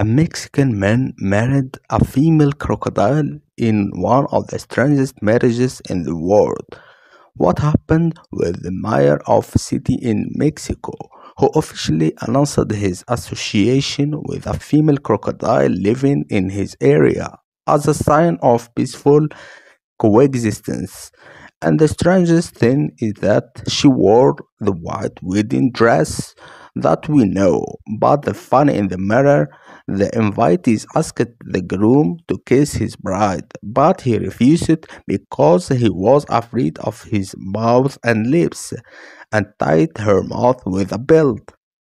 A Mexican man married a female crocodile in one of the strangest marriages in the world. What happened with the mayor of a city in Mexico who officially announced his association with a female crocodile living in his area as a sign of peaceful coexistence. And the strangest thing is that she wore the white wedding dress that we know. But the funny in the matter, the invitees asked the groom to kiss his bride, but he refused because he was afraid of his mouth and lips, and tied her mouth with a belt.